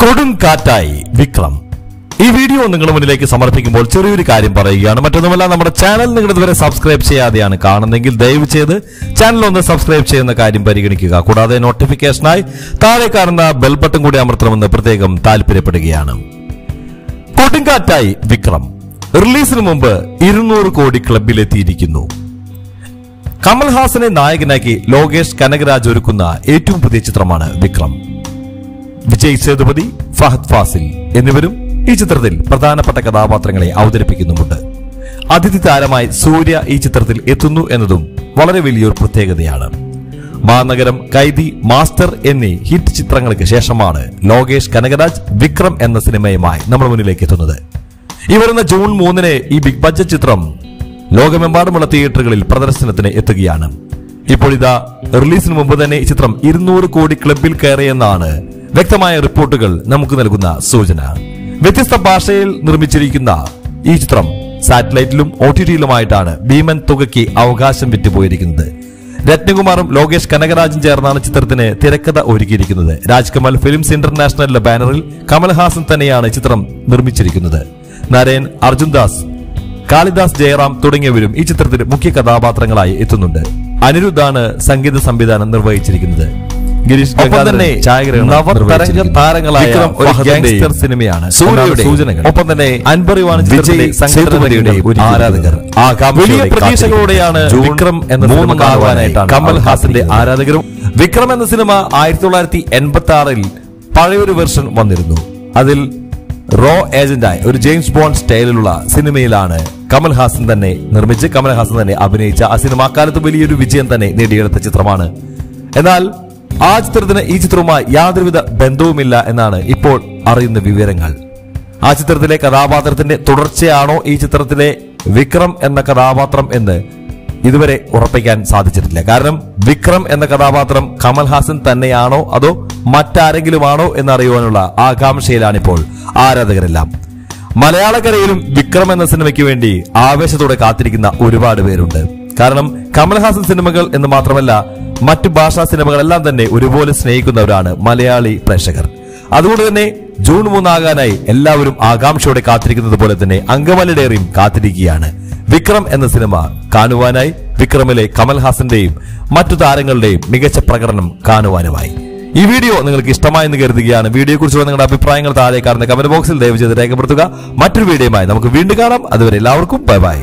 കൊടുങ്കാറ്റായി വിക്രം. ഈ വീഡിയോ നിങ്ങളുടെ മുന്നിലേക്ക് സമർപ്പിക്കുമ്പോൾ ചെറിയൊരു കാര്യം പറയുകയാണ്. മറ്റൊന്നുമല്ല നമ്മുടെ ചാനൽ നിങ്ങൾ ഇതുവരെ സബ്സ്ക്രൈബ് ചെയ്യാതെയാണ് കാണുന്നെങ്കിൽ ദയവ് ചെയ്ത് ചാനൽ ഒന്ന് സബ്സ്ക്രൈബ് ചെയ്യുന്ന കാര്യം പരിഗണിക്കുക. കൂടാതെ നോട്ടിഫിക്കേഷനായി താഴെ കാണുന്ന ബെൽ ബട്ടൺ കൂടി അമർത്തണമെന്ന് പ്രത്യേകം താല്പര്യപ്പെടുകയാണ് കൊടുങ്കാറ്റായി വിക്രം. റിലീസിന് മുമ്പ് ഇരുന്നൂറ് കോടി ക്ലബിലെത്തിയിരിക്കുന്നു കമൽഹാസനെ നായകനാക്കി ലോകേഷ് കനകരാജ് ഒരുക്കുന്ന ഏറ്റവും പുതിയ ചിത്രമാണ് വിക്രം. വിജയ് സേതുപതി ഫഹദ് ഫാസിൽ എന്നിവരും ഈ ചിത്രത്തിൽ പ്രധാനപ്പെട്ട കഥാപാത്രങ്ങളെ അവതരിപ്പിക്കുന്നുമുണ്ട്. അതിഥി താരമായി സൂര്യ ഈ ചിത്രത്തിൽ എത്തുന്നു എന്നതും വളരെ വലിയൊരു പ്രത്യേകതയാണ്. മാനഗരം കൈദി മാസ്റ്റർ എന്നീ ഹിറ്റ് ചിത്രങ്ങൾക്ക് ശേഷമാണ് ലോകേഷ് കനകരാജ് വിക്രം എന്ന സിനിമയുമായി നമ്മൾ മുന്നിലേക്ക് എത്തുന്നത്. ഈ ജൂൺ മൂന്നിന് ഈ ബിഗ് ബഡ്ജറ്റ് ചിത്രം ലോകമെമ്പാടുമുള്ള തിയേറ്ററുകളിൽ പ്രദർശനത്തിന് എത്തുകയാണ്. ഇപ്പോൾ ഇതാ റിലീസിന് മുമ്പ് തന്നെ ഈ ചിത്രം ഇരുന്നൂറ് കോടി ക്ലബിൽ കയറിയെന്നാണ് വ്യക്തമായ റിപ്പോർട്ടുകൾ നമുക്ക് നൽകുന്ന സൂചന. വ്യത്യസ്ത ഭാഷയിൽ നിർമ്മിച്ചിരിക്കുന്ന ഈ ചിത്രം സാറ്റലൈറ്റിലും ഒ ടി ടിയിലുമായിട്ടാണ് ഭീമൻ തുകയ്ക്ക് അവകാശം വിറ്റുപോയിരിക്കുന്നത്. രത്നകുമാറും ലോകേഷ് കനകരാജും ചേർന്നാണ് ചിത്രത്തിന് തിരക്കഥ ഒരുക്കിയിരിക്കുന്നത്. രാജ്കമൽ ഫിലിംസ് ഇന്റർനാഷണലിന്റെ ബാനറിൽ കമൽഹാസൻ തന്നെയാണ് ചിത്രം നിർമ്മിച്ചിരിക്കുന്നത്. നരേൻ അർജുൻദാസ് കാളിദാസ് ജയറാം തുടങ്ങിയവരും ഈ ചിത്രത്തിൽ മുഖ്യ കഥാപാത്രങ്ങളായി എത്തുന്നുണ്ട്. അനിരുദ്ധാണ് സംഗീത സംവിധാനം നിർവഹിച്ചിരിക്കുന്നത്. ഗിരീഷ് ഒപ്പം തന്നെ നവതരംഗ. താരങ്ങളായ ഒരു ഗാങ്സ്റ്റർ സിനിമയാണ് സൂര്യയുടെ സൂചനകൾ. ഒപ്പം തന്നെ ചിത്രത്തിലെ വിജയ് സംഘടനകളുടെ ആരാധകർ. വലിയ പ്രതീക്ഷകളോടെയാണ് വിക്രം എന്ന സിനിമ കാണുവാനായിട്ടാണ് കമൽ ഹാസന്റെ ആരാധകരും വിക്രം എന്ന സിനിമ ആയിരത്തി തൊള്ളായിരത്തി എൺപത്തി ആറിൽ പഴയൊരു വെർഷൻ വന്നിരുന്നു. അതിൽ റോ ഏജന്റായി ഒരു ജെയിംസ് ബോണ്ട് സ്റ്റൈലിലുള്ള സിനിമയിലാണ് കമൽഹാസൻ തന്നെ നിർമ്മിച്ച് കമൽഹാസൻ തന്നെ അഭിനയിച്ച ആ സിനിമ അക്കാലത്ത് വലിയൊരു വിജയം തന്നെ നേടിയെടുത്ത ചിത്രമാണ്. എന്നാൽ ആ ചിത്രത്തിന് ഈ ചിത്രവുമായി യാതൊരുവിധ ബന്ധവുമില്ല എന്നാണ് ഇപ്പോൾ അറിയുന്ന വിവരങ്ങൾ. ആ ചിത്രത്തിലെ കഥാപാത്രത്തിന്റെ തുടർച്ചയാണോ ഈ ചിത്രത്തിലെ വിക്രം എന്ന കഥാപാത്രം എന്ന് ഇതുവരെ ഉറപ്പിക്കാൻ സാധിച്ചിട്ടില്ല. കാരണം വിക്രം എന്ന കഥാപാത്രം കമൽഹാസൻ തന്നെയാണോ അതോ മറ്റാരെങ്കിലുമാണോ എന്നറിയുവാനുള്ള ആകാംക്ഷയിലാണിപ്പോൾ ആരാധകരെല്ലാം. മലയാളക്കരയിലും വിക്രം എന്ന സിനിമയ്ക്ക് വേണ്ടി ആവേശത്തോടെ കാത്തിരിക്കുന്ന ഒരുപാട് പേരുണ്ട്. കാരണം കമൽഹാസൻ സിനിമകൾ എന്ന് മാത്രമല്ല മറ്റു ഭാഷാ സിനിമകളെല്ലാം തന്നെ ഒരുപോലെ സ്നേഹിക്കുന്നവരാണ് മലയാളി പ്രേക്ഷകർ. അതുകൊണ്ട് തന്നെ ജൂൺ മൂന്നാകാനായി എല്ലാവരും ആകാംക്ഷയോടെ കാത്തിരിക്കുന്നത് പോലെ തന്നെ അങ്കമലി കാത്തിരിക്കുകയാണ്. വിക്രം എന്ന സിനിമ കാണുവാനായി വിക്രമിലെ കമൽഹാസന്റെയും മറ്റു താരങ്ങളുടെയും മികച്ച പ്രകടനം കാണുവാനുമായി. ഈ വീഡിയോ നിങ്ങൾക്ക് ഇഷ്ടമായെന്ന് കരുതുകയാണ്. വീഡിയോ കുറിച്ച് നിങ്ങളുടെ അഭിപ്രായങ്ങൾ താഴെ കാണുന്ന കമന്റ് ബോക്സിൽ ദയവ് ചെയ്ത് രേഖപ്പെടുത്തുക. മറ്റൊരു വീഡിയോയുമായി നമുക്ക് വീണ്ടും കാണാം. അതുവരെ എല്ലാവർക്കും ബൈ ബൈ.